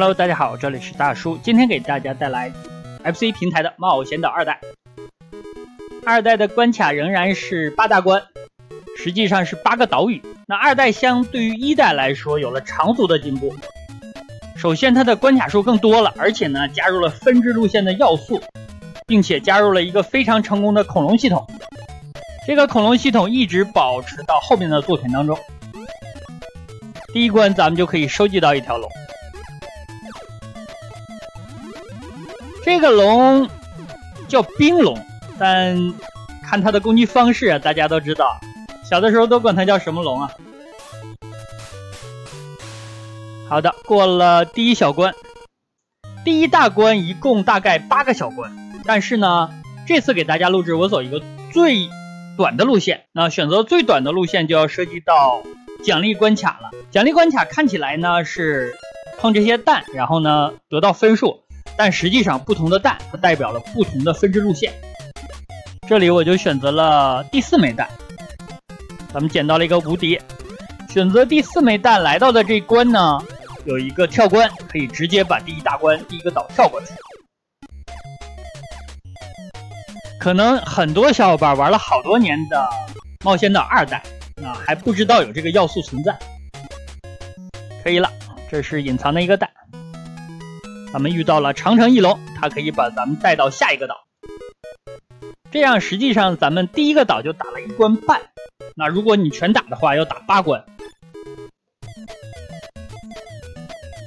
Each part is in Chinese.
Hello，大家好，这里是大叔，今天给大家带来 FC 平台的冒险岛二代。二代的关卡仍然是八大关，实际上是八个岛屿。那二代相对于一代来说有了长足的进步。首先，它的关卡数更多了，而且呢，加入了分支路线的要素，并且加入了一个非常成功的恐龙系统。这个恐龙系统一直保持到后面的作品当中。第一关咱们就可以收集到一条龙。这个龙叫冰龙，但看它的攻击方式，大家都知道，小的时候都管它叫什么龙啊？好的，过了第一小关，第一大关一共大概八个小关，但是呢，这次给大家录制，我走一个最短的路线。那选择最短的路线，就要涉及到奖励关卡了。奖励关卡看起来呢是碰这些蛋，然后呢得到分数。但实际上，不同的蛋它代表了不同的分支路线。这里我就选择了第四枚蛋，咱们捡到了一个无敌。选择第四枚蛋来到的这一关呢，有一个跳关，可以直接把第一大关第一个岛跳过去。可能很多小伙伴玩了好多年的冒险岛二代啊，还不知道有这个要素存在。可以了，这是隐藏的一个蛋。咱们遇到了长城翼龙，它可以把咱们带到下一个岛。这样实际上咱们第一个岛就打了一关半。那如果你全打的话，要打八关。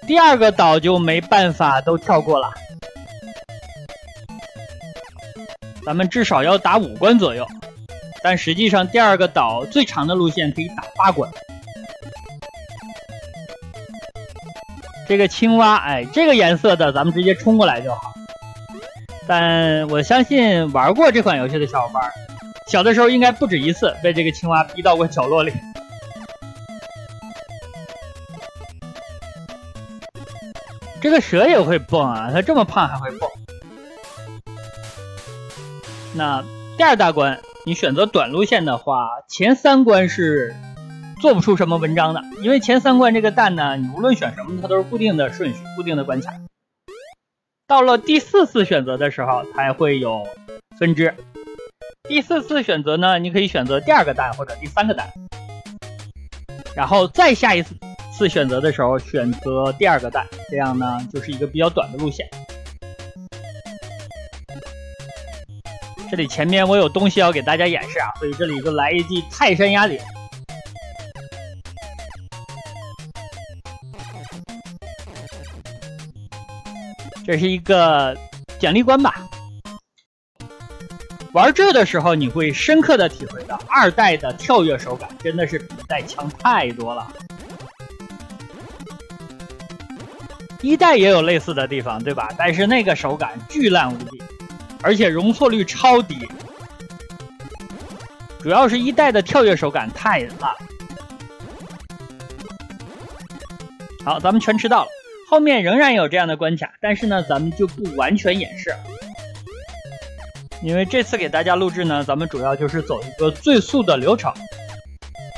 第二个岛就没办法都跳过了。咱们至少要打五关左右。但实际上第二个岛最长的路线可以打八关。这个青蛙，哎，这个颜色的，咱们直接冲过来就好。但我相信玩过这款游戏的小伙伴，小的时候应该不止一次被这个青蛙逼到过角落里。这个蛇也会蹦啊，它这么胖还会蹦。那第二大关，你选择短路线的话，前三关是。做不出什么文章的，因为前三关这个蛋呢，你无论选什么，它都是固定的顺序、固定的关卡。到了第四次选择的时候，才会有分支。第四次选择呢，你可以选择第二个蛋或者第三个蛋，然后再下一次次选择的时候选择第二个蛋，这样呢就是一个比较短的路线。这里前面我有东西要给大家演示啊，所以这里就来一记泰山压顶。这是一个奖励关吧。玩这的时候，你会深刻的体会到二代的跳跃手感真的是比一代强太多了。一代也有类似的地方，对吧？但是那个手感巨烂无比，而且容错率超低。主要是一代的跳跃手感太烂。好，咱们全吃到了。后面仍然有这样的关卡，但是呢，咱们就不完全演示，因为这次给大家录制呢，咱们主要就是走一个最速的流程，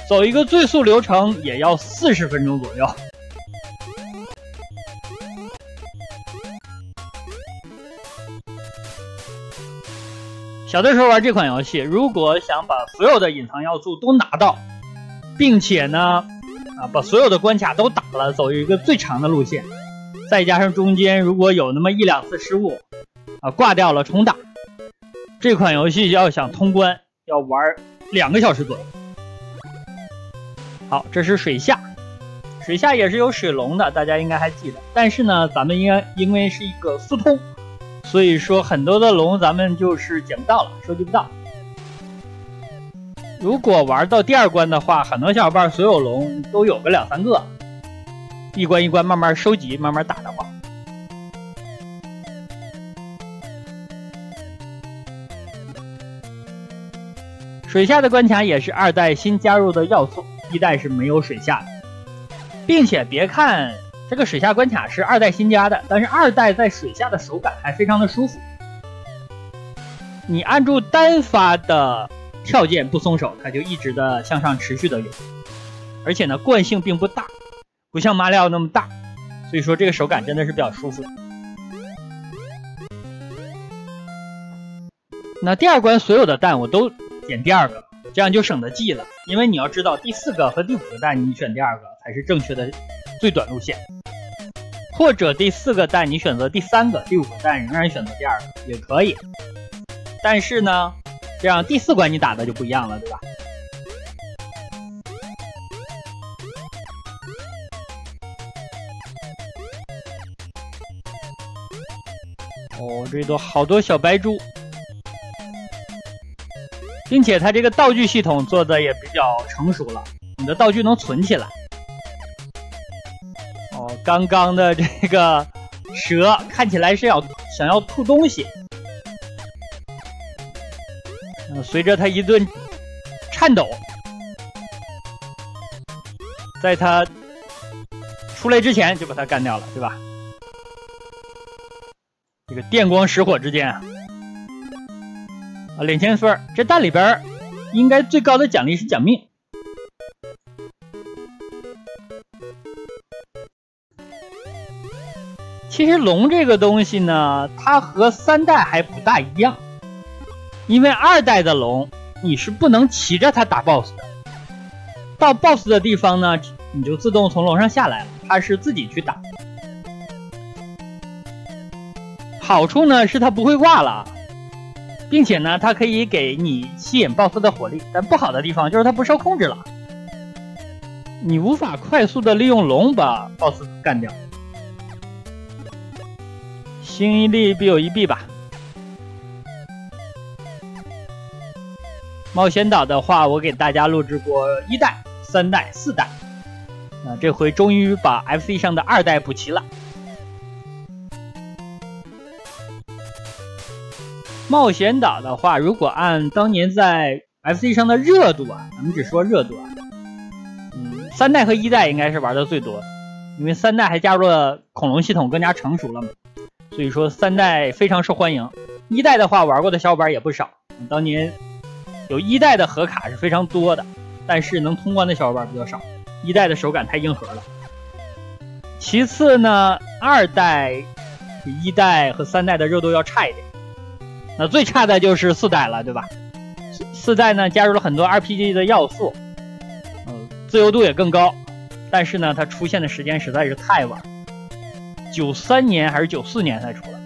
走一个最速流程也要四十分钟左右。小的时候玩这款游戏，如果想把所有的隐藏要素都拿到，并且呢，啊，把所有的关卡都打了，走一个最长的路线。再加上中间如果有那么一两次失误，啊挂掉了重打，这款游戏要想通关要玩两个小时左右。好，这是水下，水下也是有水龙的，大家应该还记得。但是呢，咱们应该因为是一个速通，所以说很多的龙咱们就是捡不到了，收集不到。如果玩到第二关的话，很多小伙伴所有龙都有个两三个。一关一关慢慢收集，慢慢打的话，水下的关卡也是二代新加入的要素，一代是没有水下的，并且别看这个水下关卡是二代新加的，但是二代在水下的手感还非常的舒服。你按住单发的跳键不松手，它就一直的向上持续的游，而且呢惯性并不大。不像马里奥那么大，所以说这个手感真的是比较舒服。那第二关所有的蛋我都捡第二个，这样就省得记了。因为你要知道第四个和第五个蛋你选第二个才是正确的最短路线，或者第四个蛋你选择第三个，第五个蛋仍然选择第二个也可以。但是呢，这样第四关你打的就不一样了，对吧？这里好多小白猪。并且它这个道具系统做的也比较成熟了，你的道具能存起来。哦，刚刚的这个蛇看起来是要想要吐东西，随着它一顿颤抖，在它出来之前就把它干掉了，对吧？这个电光石火之间啊！啊，两千分这蛋里边应该最高的奖励是奖命。其实龙这个东西呢，它和三代还不大一样，因为二代的龙你是不能骑着它打 BOSS 的，到 BOSS 的地方呢，你就自动从龙上下来了，它是自己去打。好处呢是它不会挂了。并且呢，它可以给你吸引 BOSS 的火力，但不好的地方就是它不受控制了，你无法快速的利用龙把 BOSS 干掉。心一利必有一弊吧。冒险岛的话，我给大家录制过一代、三代、四代，那这回终于把 FC 上的二代补齐了。冒险岛的话，如果按当年在 FC 上的热度啊，咱们只说热度啊，嗯，三代和一代应该是玩的最多的，因为三代还加入了恐龙系统，更加成熟了嘛，所以说三代非常受欢迎。一代的话，玩过的小伙伴也不少，当年有一代的盒卡是非常多的，但是能通关的小伙伴比较少，一代的手感太硬核了。其次呢，二代比一代和三代的热度要差一点。那最差的就是四代了，对吧？四代呢，加入了很多 RPG 的要素，嗯，自由度也更高，但是呢，它出现的时间实在是太晚，九三年还是九四年才出来，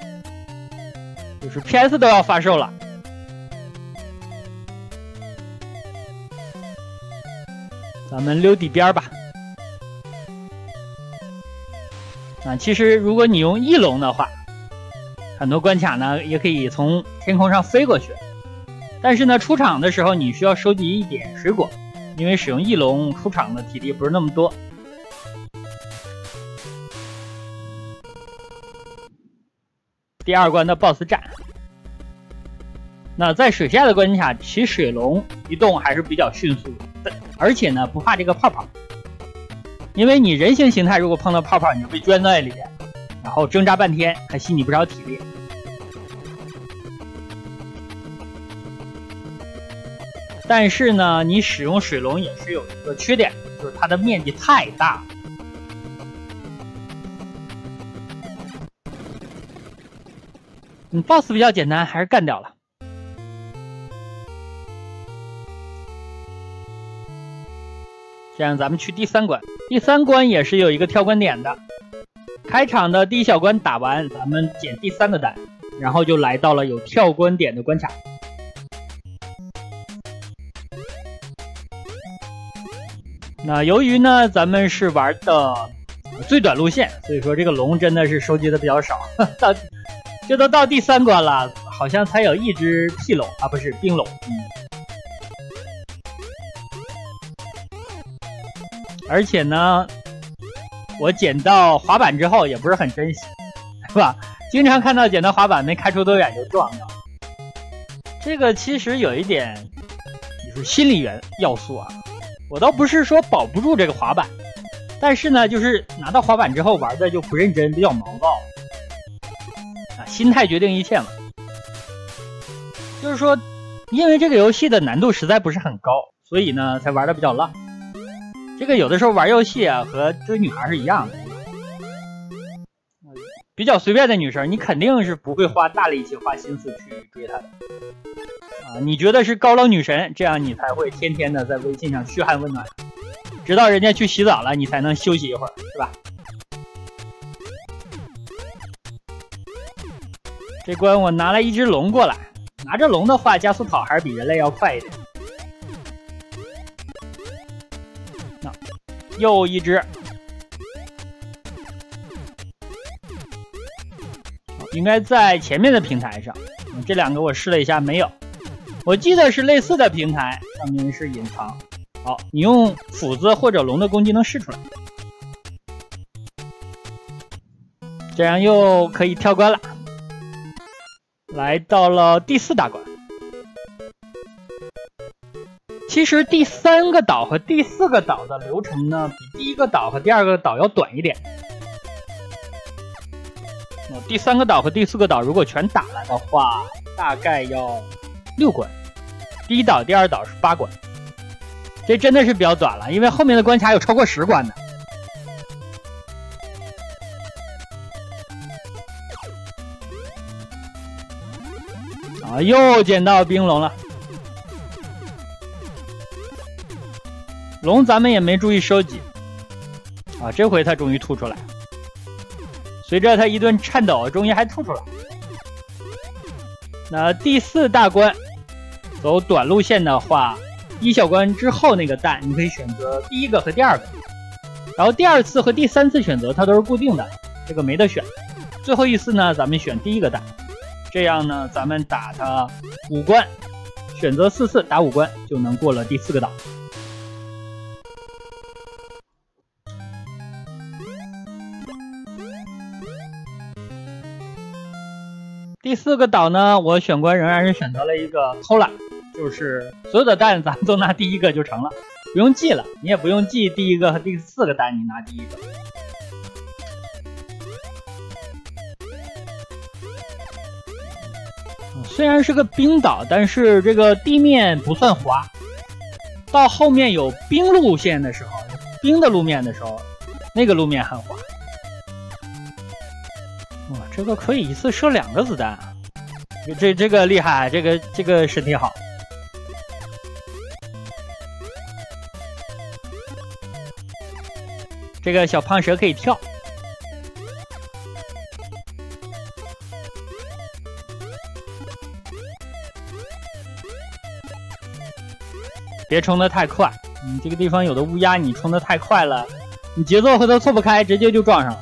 就是 PS 都要发售了。咱们溜底边吧。啊，其实如果你用翼龙的话。很多关卡呢，也可以从天空上飞过去，但是呢，出场的时候你需要收集一点水果，因为使用翼龙出场的体力不是那么多。第二关的 BOSS 战，那在水下的关卡骑水龙移动还是比较迅速的，而且呢不怕这个泡泡，因为你人形形态如果碰到泡泡，你就被圈在里边。然后挣扎半天，还吸你不少体力。但是呢，你使用水龙也是有一个缺点，就是它的面积太大。嗯，BOSS 比较简单，还是干掉了。这样，咱们去第三关。第三关也是有一个跳关点的。开场的第一小关打完，咱们捡第三个蛋，然后就来到了有跳关点的关卡。那由于呢，咱们是玩的最短路线，所以说这个龙真的是收集的比较少。到这都到第三关了，好像才有一只屁龙啊，不是冰龙。嗯。而且呢。我捡到滑板之后也不是很珍惜，是吧？经常看到捡到滑板没开出多远就撞了，这个其实有一点就是心理元要素啊。我倒不是说保不住这个滑板，但是呢，就是拿到滑板之后玩的就不认真，比较毛躁啊。心态决定一切嘛，就是说，因为这个游戏的难度实在不是很高，所以呢才玩的比较浪。这个有的时候玩游戏啊，和追女孩是一样的。比较随便的女生，你肯定是不会花大力气、花心思去追她的。啊，你觉得是高冷女神，这样你才会天天的在微信上嘘寒问暖，直到人家去洗澡了，你才能休息一会儿，是吧？这关我拿了一只龙过来，拿着龙的话，加速跑还是比人类要快一点。又一只。应该在前面的平台上，这两个我试了一下没有，我记得是类似的平台，上面是隐藏。好，你用斧子或者龙的攻击能试出来，这样又可以跳关了。来到了第四大关，其实第三个岛和第四个岛的流程呢，比第一个岛和第二个岛要短一点。第三个岛和第四个岛如果全打了的话，大概要六关。第一岛、第二岛是八关，这真的是比较短了，因为后面的关卡有超过十关的。啊，又捡到冰龙了，龙咱们也没注意收集。啊，这回它终于吐出来。随着他一顿颤抖，终于还吐出来。那第四大关，走短路线的话，一小关之后那个蛋，你可以选择第一个和第二个。然后第二次和第三次选择它都是固定的，这个没得选。最后一次呢，咱们选第一个蛋，这样呢，咱们打它五关，选择四次打五关就能过了第四个岛。第四个岛呢，我选关仍然是选择了一个偷懒，就是所有的蛋咱们都拿第一个就成了，不用记了，你也不用记第一个和第四个蛋你拿第一个。虽然是个冰岛，但是这个地面不算滑，到后面有冰路线的时候，冰的路面的时候，那个路面很滑。哇，这个可以一次射两个子弹，这这个厉害，这个这个身体好。这个小胖蛇可以跳，别冲的太快。你这个地方有的乌鸦，你冲的太快了，你节奏和它错不开，直接就撞上了。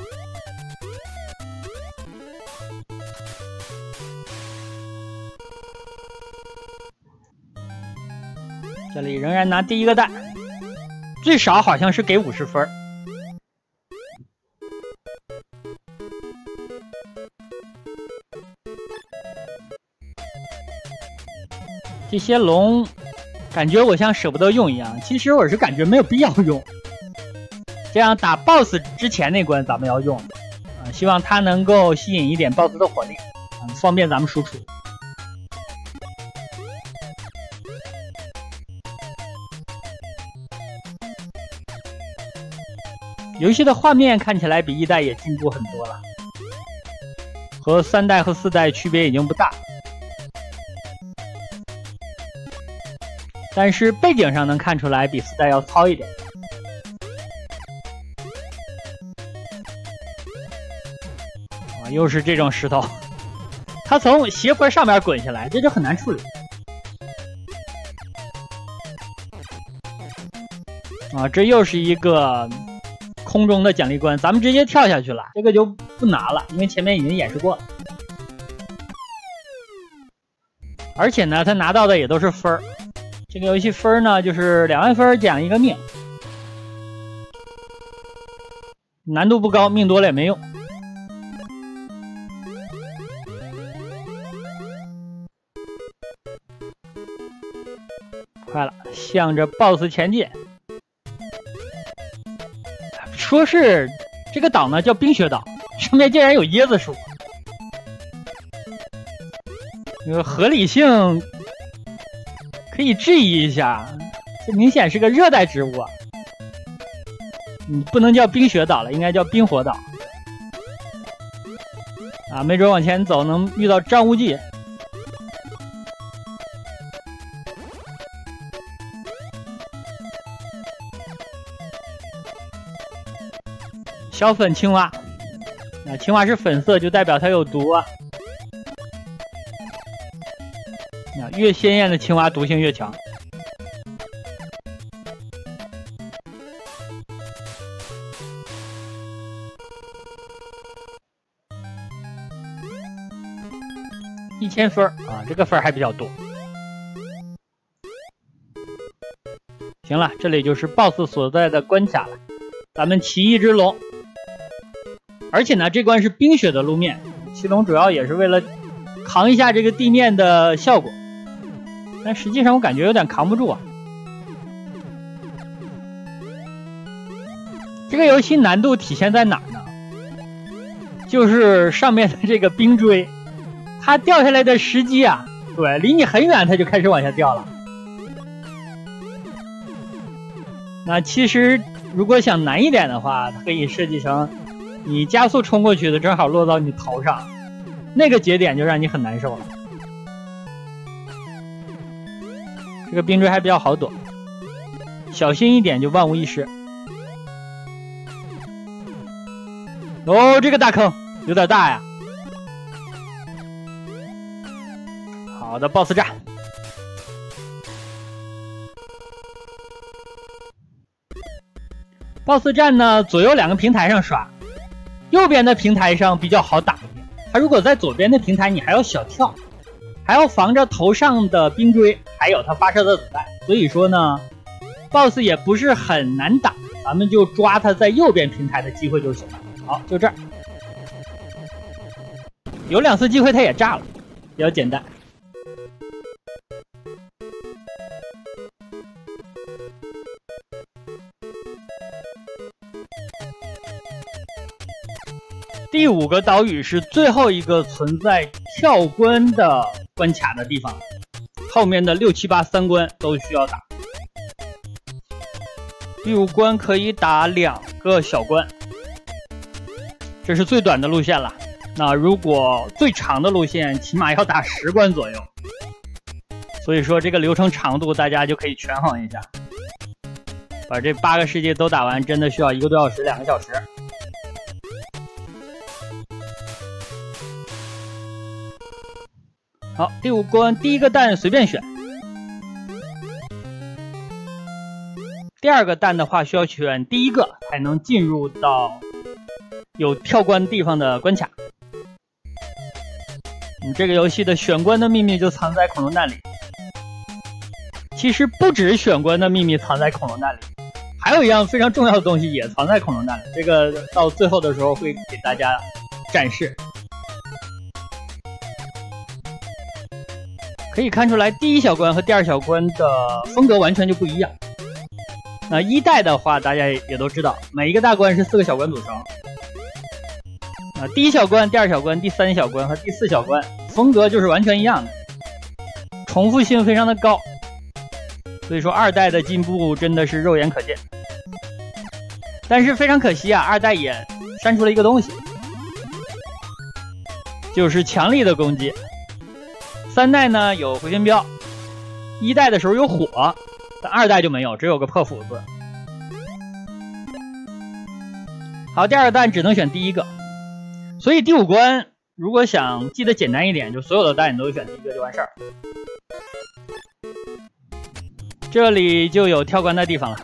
这里仍然拿第一个蛋，最少好像是给五十分。这些龙，感觉我像舍不得用一样，其实我是感觉没有必要用。这样打 BOSS 之前那关咱们要用，啊，希望它能够吸引一点 BOSS 的火力，方便咱们输出。游戏的画面看起来比一代也进步很多了，和三代和四代区别已经不大，但是背景上能看出来比四代要糙一点。啊，又是这种石头，它从斜坡上面滚下来，这就很难处理。啊，这又是一个。空中的奖励关，咱们直接跳下去了，这个就不拿了，因为前面已经演示过了。而且呢，他拿到的也都是分，这个游戏分呢就是两万分减一个命，难度不高，命多了也没用。快了，向着 BOSS 前进。说是这个岛呢叫冰雪岛，上面竟然有椰子树，这个合理性可以质疑一下，这明显是个热带植物啊！你不能叫冰雪岛了，应该叫冰火岛。啊，没准往前走能遇到张无忌。小粉青蛙，啊，青蛙是粉色，就代表它有毒啊。啊，越鲜艳的青蛙毒性越强。一千分啊，这个分还比较多。行了，这里就是 BOSS 所在的关卡了，咱们骑一只龙。而且呢，这关是冰雪的路面，骑龙主要也是为了扛一下这个地面的效果，但实际上我感觉有点扛不住啊。这个游戏难度体现在哪呢？就是上面的这个冰锥，它掉下来的时机啊，对，离你很远它就开始往下掉了。那其实如果想难一点的话，它可以设计成。你加速冲过去的，正好落到你头上，那个节点就让你很难受了。这个冰锥还比较好躲，小心一点就万无一失。哦，这个大坑有点大呀。好的，BOSS 战，BOSS 战呢，左右两个平台上刷。右边的平台上比较好打一点，他如果在左边的平台，你还要小跳，还要防着头上的冰锥，还有他发射的子弹。所以说呢，BOSS 也不是很难打，咱们就抓他在右边平台的机会就行了。好，就这儿，有两次机会他也炸了，比较简单。第五个岛屿是最后一个存在跳关的关卡的地方，后面的六七八三关都需要打。第五关可以打两个小关，这是最短的路线了。那如果最长的路线，起码要打十关左右。所以说这个流程长度，大家就可以权衡一下。把这八个世界都打完，真的需要一个多小时，两个小时。好，第五关第一个蛋随便选，第二个蛋的话需要选第一个才能进入到有跳关地方的关卡。你这个游戏的选关的秘密就藏在恐龙蛋里。其实不止选关的秘密藏在恐龙蛋里，还有一样非常重要的东西也藏在恐龙蛋里。这个到最后的时候会给大家展示。可以看出来，第一小关和第二小关的风格完全就不一样。那一代的话，大家也都知道，每一个大关是四个小关组成。啊，第一小关、第二小关、第三小关和第四小关风格就是完全一样的，重复性非常的高。所以说，二代的进步真的是肉眼可见。但是非常可惜啊，二代也删除了一个东西，就是强力的攻击。三代呢有回旋镖，一代的时候有火，但二代就没有，只有个破斧子。好，第二个蛋只能选第一个，所以第五关如果想记得简单一点，就所有的蛋你都选第一个就完事儿。这里就有跳关的地方了，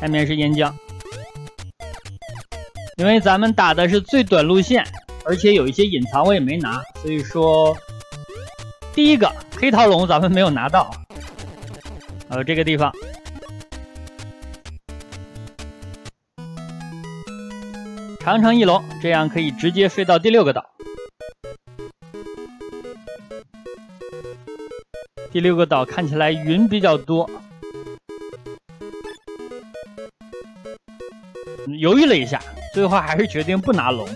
下面是岩浆，因为咱们打的是最短路线。而且有一些隐藏我也没拿，所以说第一个黑桃龙咱们没有拿到。呃，这个地方长城翼龙，这样可以直接飞到第六个岛。第六个岛看起来云比较多，犹豫了一下，最后还是决定不拿龙。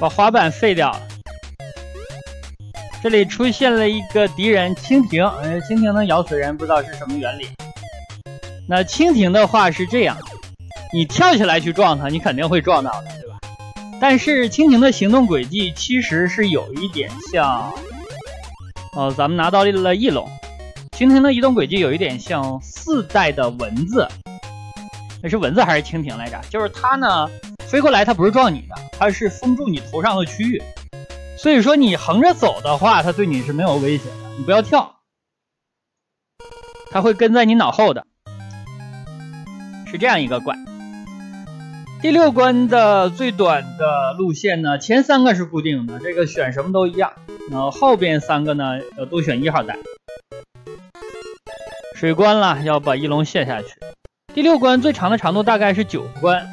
把滑板废掉了，这里出现了一个敌人蜻蜓，呃，蜻蜓能咬死人，不知道是什么原理。那蜻蜓的话是这样，你跳起来去撞它，你肯定会撞到的，对吧？但是蜻蜓的行动轨迹其实是有一点像，哦，咱们拿到了翼龙，蜻蜓的移动轨迹有一点像四代的蚊子，那是蚊子还是蜻蜓来着？就是它呢，飞过来它不是撞你的，它是封住你头上的区域。所以说你横着走的话，它对你是没有威胁的。你不要跳，它会跟在你脑后的。是这样一个怪。第六关的最短的路线呢，前三个是固定的，这个选什么都一样。然后后边三个呢，要都选一号带。水关了，要把一龙卸下去。第六关最长的长度大概是九关，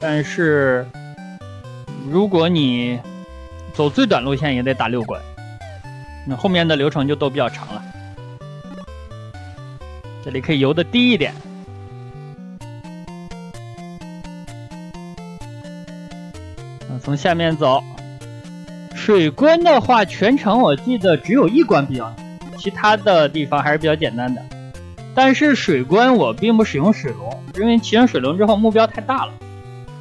但是如果你走最短路线也得打六关，那后面的流程就都比较长了。这里可以游的低一点，从下面走。水关的话，全程我记得只有一关比较难，其他的地方还是比较简单的。但是水关我并不使用水龙，因为骑上水龙之后目标太大了，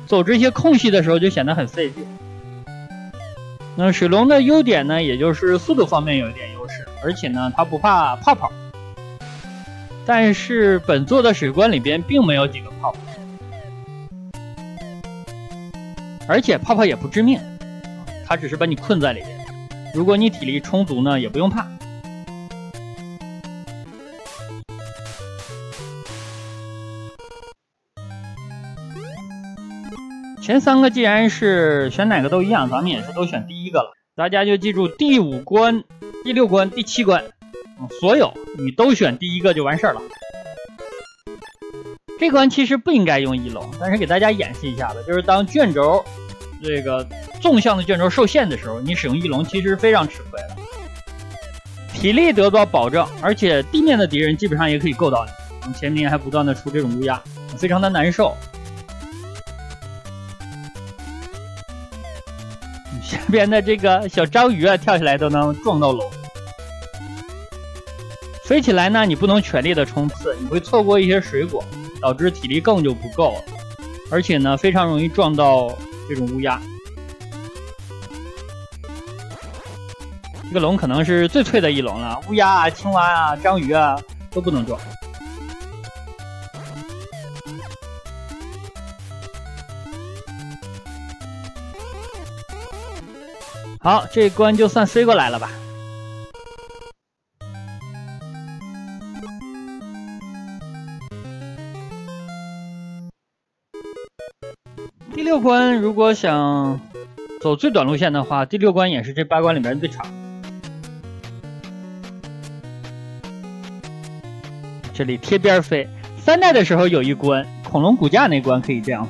走这些空隙的时候就显得很费劲。那水龙的优点呢，也就是速度方面有一点优势，而且呢，它不怕泡泡。但是本作的水关里边并没有几个泡泡，而且泡泡也不致命，它只是把你困在里边。如果你体力充足呢，也不用怕。前三个既然是选哪个都一样，咱们也是都选第一个了。大家就记住第五关、第六关、第七关，所有你都选第一个就完事儿了。这关其实不应该用翼龙，但是给大家演示一下子，就是当卷轴这个纵向的卷轴受限的时候，你使用翼龙其实非常吃亏的，体力得不到保证，而且地面的敌人基本上也可以够到你。前面还不断的出这种乌鸦，非常的难受。边的这个小章鱼啊，跳起来都能撞到龙。飞起来呢，你不能全力的冲刺，你会错过一些水果，导致体力更就不够了。而且呢，非常容易撞到这种乌鸦。这个龙可能是最脆的一龙了，乌鸦啊、青蛙啊、章鱼啊都不能撞。好，这一关就算飞过来了吧。第六关如果想走最短路线的话，第六关也是这八关里面最长。这里贴边飞，三代的时候有一关恐龙骨架那关可以这样。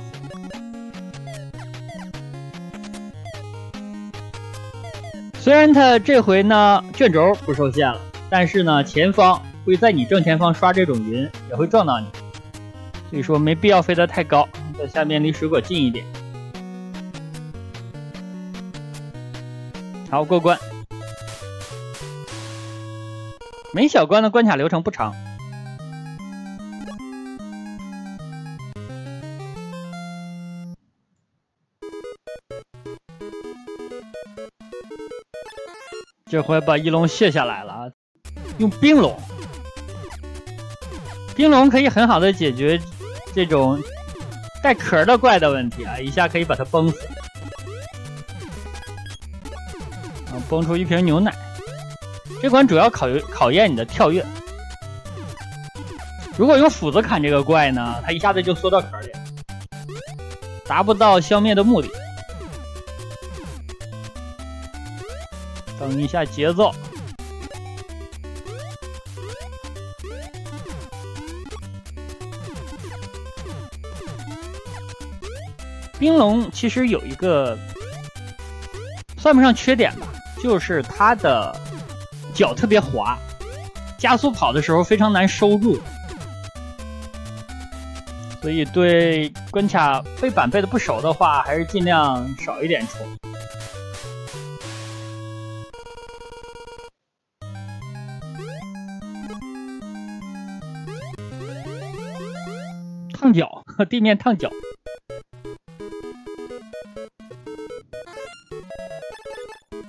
虽然他这回呢卷轴不受限了，但是呢前方会在你正前方刷这种云，也会撞到你，所以说没必要飞得太高，在下面离水果近一点。好过关，每小关的关卡流程不长。这回把翼龙卸下来了啊！用冰龙，冰龙可以很好的解决这种带壳的怪的问题啊！一下可以把它崩死，啊，崩出一瓶牛奶。这关主要考考验你的跳跃。如果用斧子砍这个怪呢，它一下子就缩到壳里，达不到消灭的目的。一下节奏，冰龙其实有一个算不上缺点吧，就是它的脚特别滑，加速跑的时候非常难收住，所以对关卡背板背的不熟的话，还是尽量少一点冲。烫脚，地面烫脚。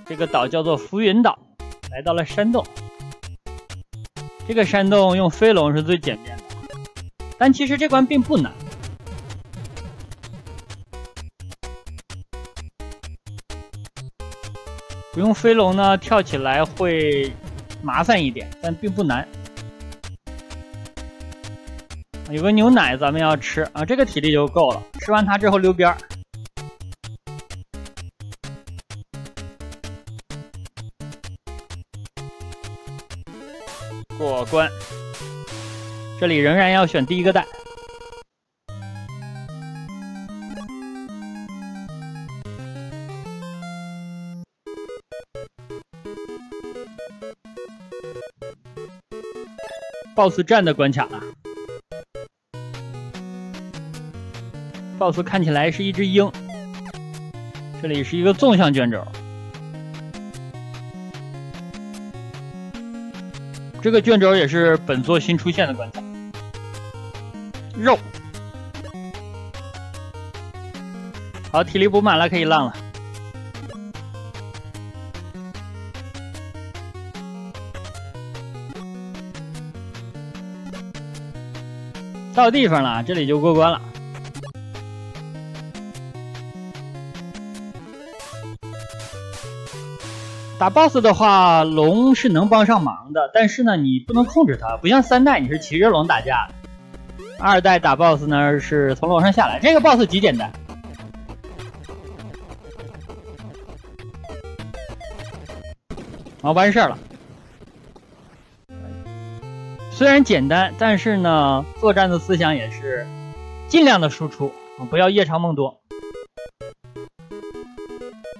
这个岛叫做浮云岛，来到了山洞。这个山洞用飞龙是最简便的，但其实这关并不难。不用飞龙呢，跳起来会麻烦一点，但并不难。有个牛奶咱们要吃啊，这个体力就够了。吃完它之后溜边儿，过关。这里仍然要选第一个蛋。BOSS 战的关卡了。BOSS 看起来是一只鹰，这里是一个纵向卷轴。这个卷轴也是本作新出现的关卡。肉，好，体力补满了，可以浪了。到地方了，这里就过关了。打 BOSS 的话，龙是能帮上忙的，但是呢，你不能控制它，不像三代你是骑着龙打架。二代打 BOSS 呢是从楼上下来，这个 BOSS 极简单，好完事儿了。虽然简单，但是呢，作战的思想也是尽量的输出，不要夜长梦多。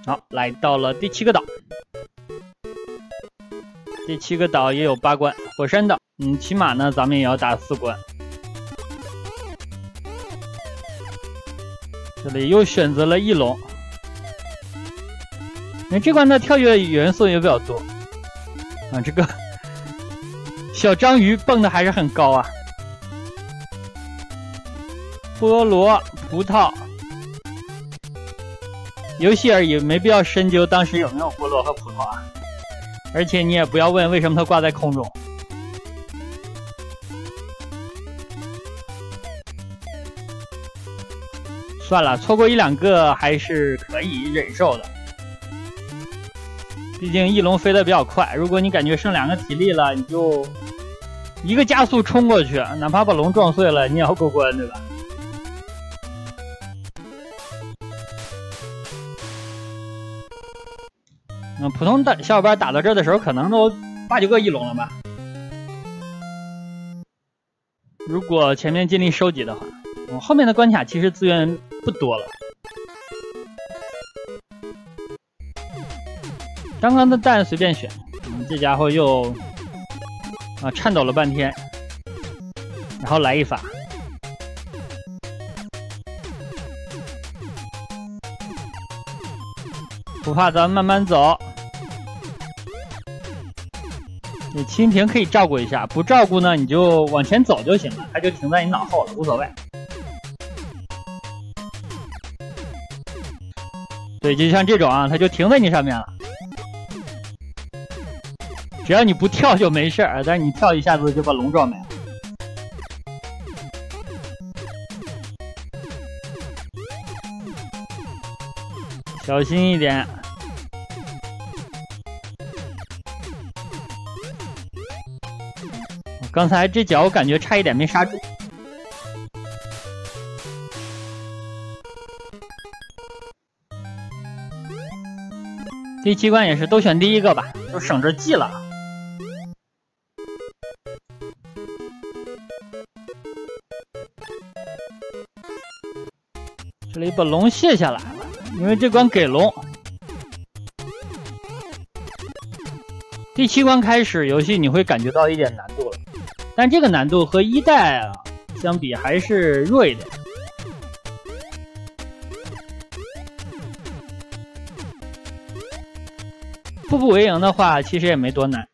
好，来到了第七个岛。这七个岛也有八关，火山岛，嗯，起码呢，咱们也要打四关。这里又选择了翼龙，那这关的跳跃元素也比较多啊。这个小章鱼蹦的还是很高啊。菠萝、葡萄，游戏而已，没必要深究当时有没有菠萝和葡萄啊。而且你也不要问为什么它挂在空中。算了，错过一两个还是可以忍受的。毕竟翼龙飞得比较快，如果你感觉剩两个体力了，你就一个加速冲过去，哪怕把龙撞碎了，你也要过关，对吧？嗯，普通的小伙伴打到这的时候，可能都八九个翼龙了吧。如果前面尽力收集的话，嗯，后面的关卡其实资源不多了。刚刚的蛋随便选，嗯，这家伙又啊颤抖了半天，然后来一发，不怕，咱们慢慢走。你蜻蜓可以照顾一下，不照顾呢，你就往前走就行了，它就停在你脑后了，无所谓。对，就像这种啊，它就停在你上面了。只要你不跳就没事儿，但是你跳一下子就把龙撞没了。小心一点。刚才这脚我感觉差一点没刹住。第七关也是都选第一个吧，就省着记了。这里把龙卸下来了，因为这关给龙。第七关开始，游戏你会感觉到一点难度。但这个难度和一代啊相比还是弱一点。步步为营的话，其实也没多难。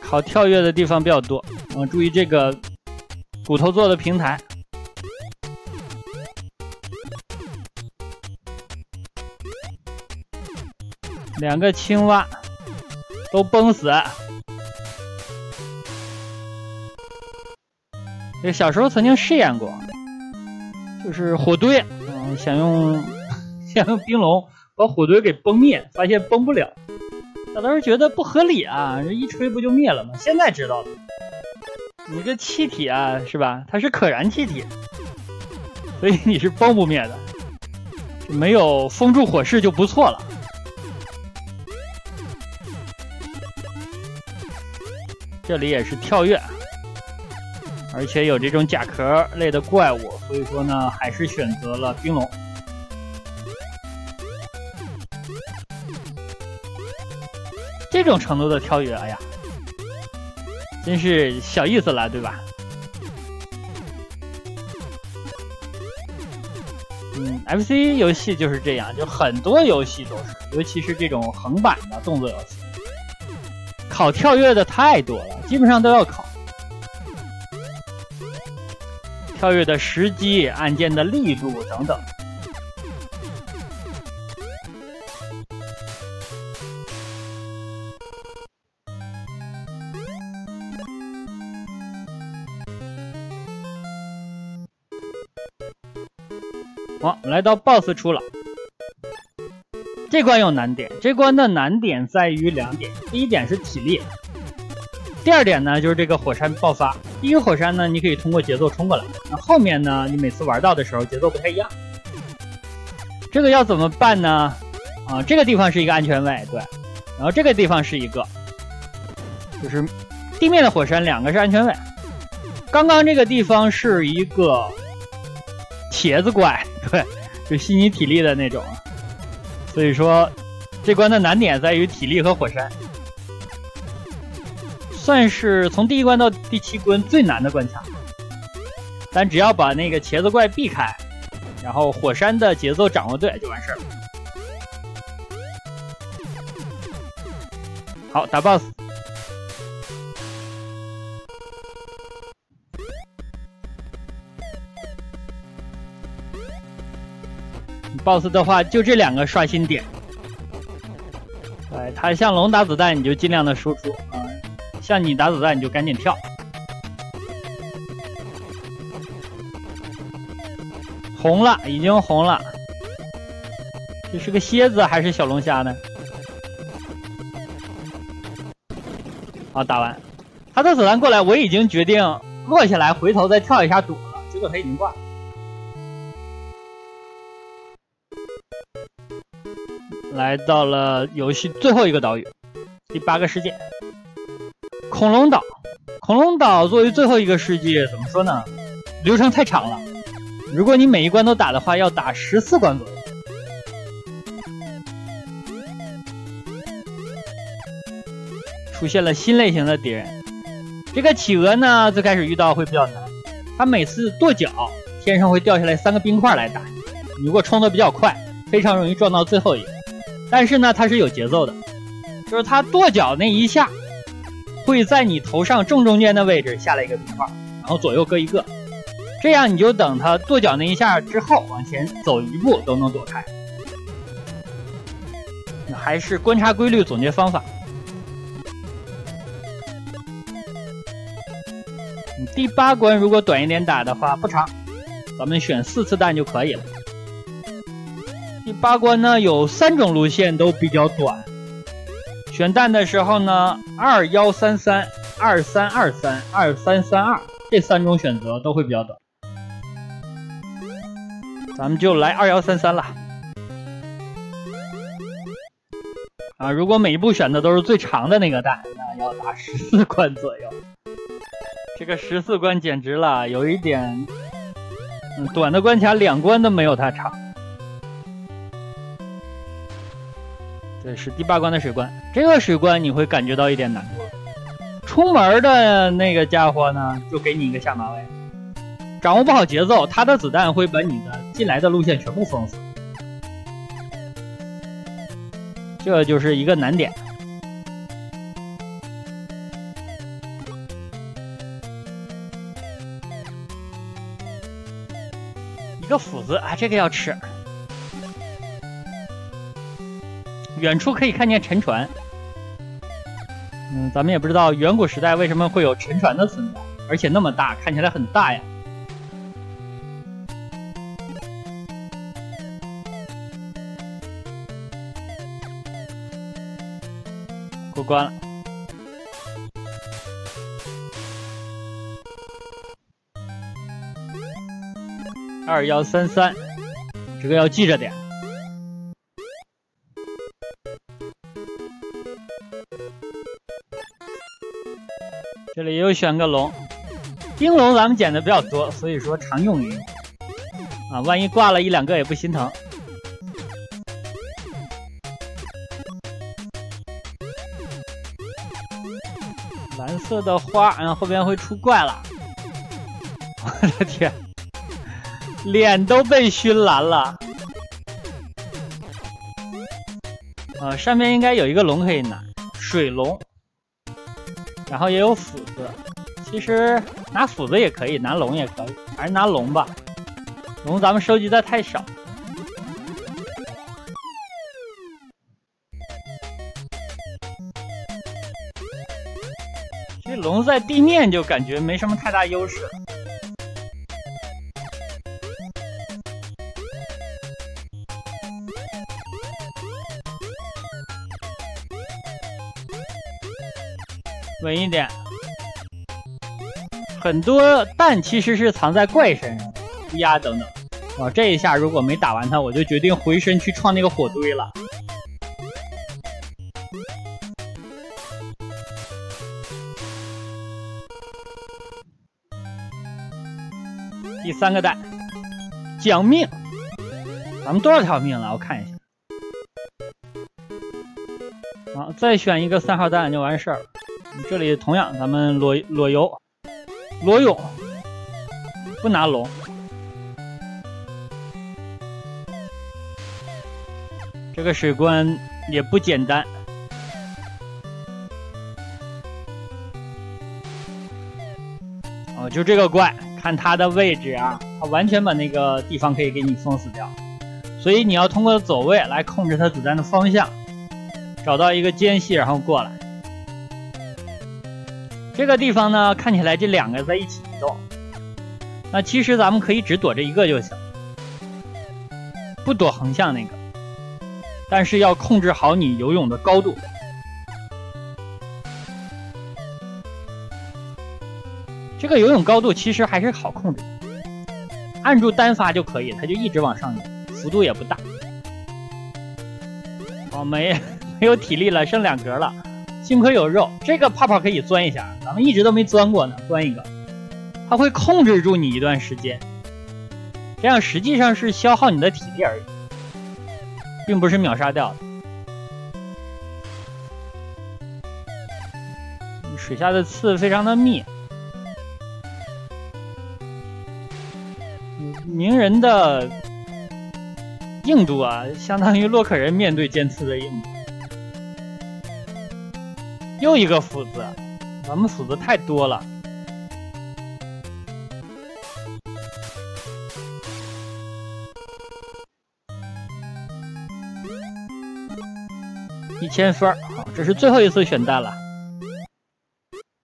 考跳跃的地方比较多，我嗯，注意这个骨头做的平台。两个青蛙都崩死。这小时候曾经试验过，就是火堆，嗯，想用 想用冰龙把火堆给崩灭，发现崩不了。我当时觉得不合理啊，这一吹不就灭了吗？现在知道了，你这气体啊，是吧？它是可燃气体，所以你是崩不灭的，没有封住火势就不错了。这里也是跳跃，而且有这种甲壳类的怪物，所以说呢，还是选择了冰龙。这种程度的跳跃，哎呀，真是小意思了，对吧？嗯，FC 游戏就是这样，就很多游戏都是，尤其是这种横版的动作游戏。考跳跃的太多了，基本上都要考跳跃的时机、按键的力度等等。好，来到 BOSS 出了。这关有难点，这关的难点在于两点，第一点是体力，第二点呢就是这个火山爆发。第一个火山呢，你可以通过节奏冲过来，那后面呢，你每次玩到的时候节奏不太一样。这个要怎么办呢？啊，这个地方是一个安全位，对，然后这个地方是一个，就是地面的火山，两个是安全位。刚刚这个地方是一个茄子怪，对，就吸你体力的那种。所以说，这关的难点在于体力和火山，算是从第一关到第七关最难的关卡。但只要把那个茄子怪避开，然后火山的节奏掌握对，就完事儿了。好，打 BOSS。Boss 的话就这两个刷新点，哎他像龙打子弹你就尽量的输出啊，像你打子弹你就赶紧跳。红了，已经红了，这是个蝎子还是小龙虾呢？好，打完，他的子弹过来，我已经决定落下来回头再跳一下躲了，结果他已经挂。来到了游戏最后一个岛屿，第八个世界——恐龙岛。恐龙岛作为最后一个世界，怎么说呢？流程太长了。如果你每一关都打的话，要打十四关左右。出现了新类型的敌人，这个企鹅呢，最开始遇到会比较难。它每次跺脚，天上会掉下来三个冰块来打你。如果冲的比较快，非常容易撞到最后一个。但是呢，它是有节奏的，就是它跺脚那一下，会在你头上正中间的位置下来一个冰块，然后左右各一个，这样你就等它跺脚那一下之后往前走一步都能躲开。还是观察规律，总结方法。第八关如果短一点打的话不长，咱们选四次弹就可以了。八关呢有三种路线都比较短，选弹的时候呢，二幺三三、二三二三、二三三二这三种选择都会比较短，咱们就来二幺三三了。啊，如果每一步选的都是最长的那个弹，那要打十四关左右。这个十四关简直了，有一点，嗯，短的关卡两关都没有它长。这是第八关的水关这个水关你会感觉到一点难度出门的那个家伙呢就给你一个下马威。掌握不好节奏他的子弹会把你的进来的路线全部封死。这就是一个难点。一个斧子啊这个要吃。远处可以看见沉船。嗯，咱们也不知道远古时代为什么会有沉船的存在，而且那么大，看起来很大呀。过关了。二幺三三，这个要记着点。这里又选个龙，冰龙咱们捡的比较多，所以说常用一用。啊，万一挂了一两个也不心疼。蓝色的花，嗯，后边会出怪了。我的天，脸都被熏蓝了。啊，上面应该有一个龙可以拿，水龙。然后也有斧子，其实拿斧子也可以，拿龙也可以，还是拿龙吧。龙咱们收集的太少。这龙在地面就感觉没什么太大优势。稳一点，很多蛋其实是藏在怪身上，乌鸦等等。啊，这一下如果没打完它，我就决定回身去创那个火堆了。第三个蛋，奖命，咱们多少条命了？我看一下。好，再选一个三号蛋就完事儿了。这里同样，咱们裸裸游，裸泳，不拿龙。这个水关也不简单。哦，就这个怪，看它的位置啊，它完全把那个地方可以给你封死掉，所以你要通过走位来控制它子弹的方向，找到一个间隙，然后过来。这个地方呢，看起来这两个在一起移动，那其实咱们可以只躲这一个就行，不躲横向那个，但是要控制好你游泳的高度。这个游泳高度其实还是好控制，按住单发就可以，它就一直往上游，幅度也不大。哦，没 没有体力了，剩两格了。幸亏有肉，这个泡泡可以钻一下，咱们一直都没钻过呢，钻一个，它会控制住你一段时间，这样实际上是消耗你的体力而已，并不是秒杀掉。水下的刺非常的密，鸣人的硬度啊，相当于洛克人面对尖刺的硬度。又一个斧子，咱们斧子太多了。一千分好，这是最后一次选蛋了。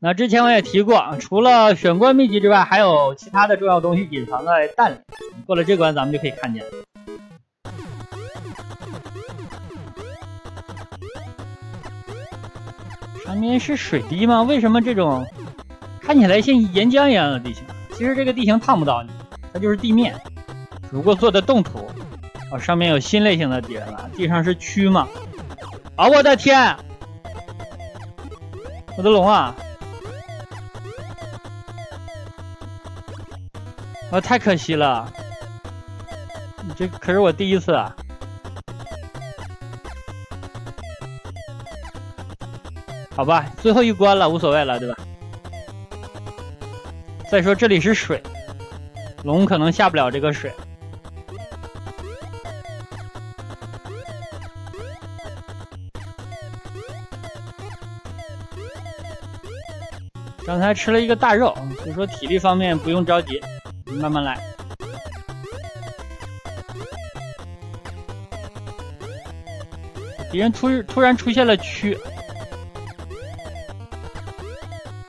那之前我也提过，除了选关秘籍之外，还有其他的重要东西隐藏在蛋里。过了这关，咱们就可以看见。上面是水滴吗？为什么这种看起来像岩浆一样的地形？其实这个地形烫不到你，它就是地面。如果做的冻土，哦，上面有新类型的敌人了。地上是蛆吗？啊，我的天！我的龙啊！啊，太可惜了！这可是我第一次啊！好吧最后一关了无所谓了对吧？再说这里是水龙可能下不了这个水。刚才吃了一个大肉所以说体力方面不用着急慢慢来。敌人突突然出现了蛆。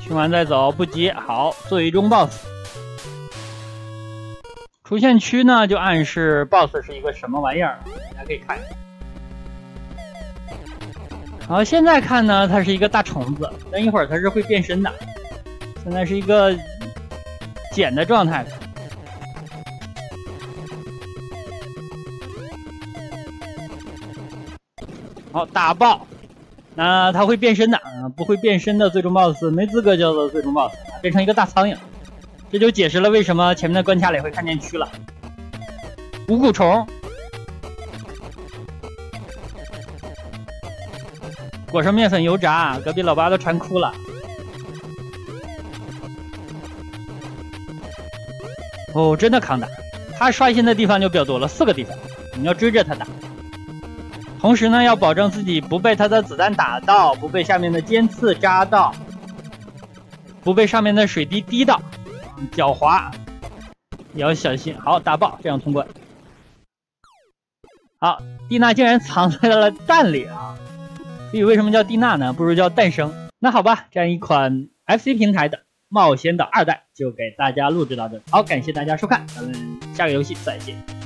清完再走，不急。好，最终 BOSS 出现区呢，就暗示 BOSS 是一个什么玩意儿，大家可以看。好，现在看呢，它是一个大虫子，等一会儿它是会变身的。现在是一个茧的状态。好，打爆！那它会变身的，不会变身的最终 BOSS 没资格叫做最终 BOSS，变成一个大苍蝇。这就解释了为什么前面的关卡里会看见蛆了。五谷虫，裹上面粉油炸，隔壁老八都馋哭了。哦，真的抗打，他刷新的地方就比较多了，四个地方，你要追着他打。同时呢，要保证自己不被他的子弹打到，不被下面的尖刺扎到，不被上面的水滴滴到，狡猾，也要小心。好，打爆，这样通关。好，蒂娜竟然藏在了蛋里啊！所以为什么叫蒂娜呢？不如叫诞生。那好吧，这样一款 FC 平台的冒险岛二代就给大家录制到这。好，感谢大家收看，咱们下个游戏再见。